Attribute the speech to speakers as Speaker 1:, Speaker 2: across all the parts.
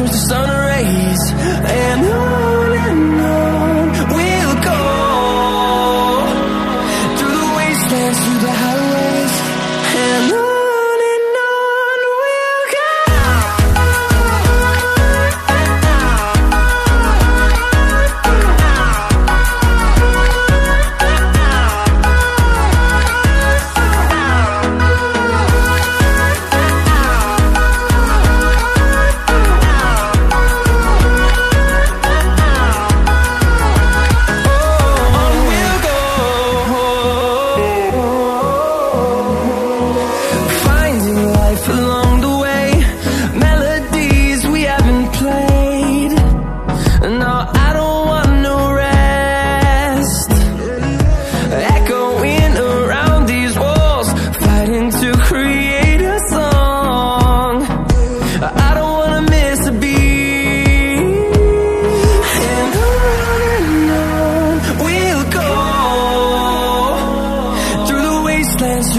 Speaker 1: turns the sun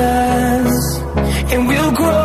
Speaker 1: and we'll grow